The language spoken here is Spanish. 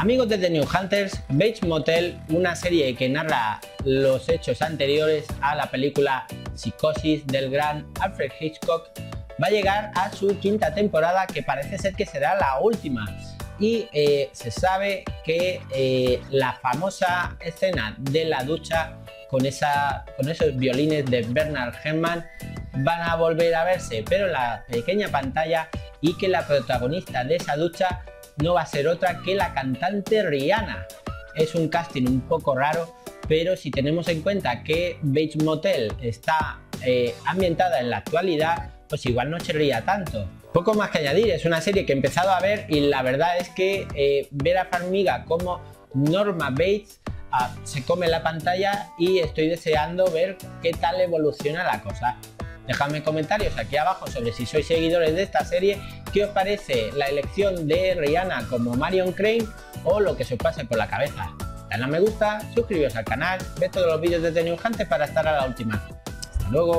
Amigos de The New Hunters, Bates Motel, una serie que narra los hechos anteriores a la película Psicosis del gran Alfred Hitchcock, va a llegar a su quinta temporada que parece ser que será la última. Y eh, se sabe que eh, la famosa escena de la ducha con, con esos violines de Bernard Herrmann van a volver a verse, pero en la pequeña pantalla y que la protagonista de esa ducha no va a ser otra que la cantante Rihanna. Es un casting un poco raro, pero si tenemos en cuenta que Bates Motel está eh, ambientada en la actualidad, pues igual no chirría tanto. Poco más que añadir, es una serie que he empezado a ver y la verdad es que eh, ver a Farmiga como Norma Bates ah, se come la pantalla y estoy deseando ver qué tal evoluciona la cosa. Dejadme comentarios aquí abajo sobre si sois seguidores de esta serie, qué os parece la elección de Rihanna como Marion Crane o lo que se os pase por la cabeza. Dale a me gusta, suscribiros al canal, ve todos los vídeos de The New para estar a la última. Hasta luego.